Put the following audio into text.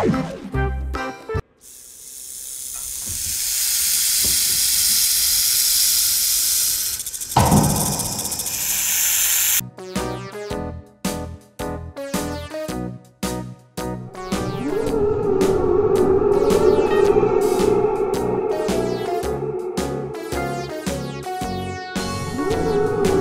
you Ooh.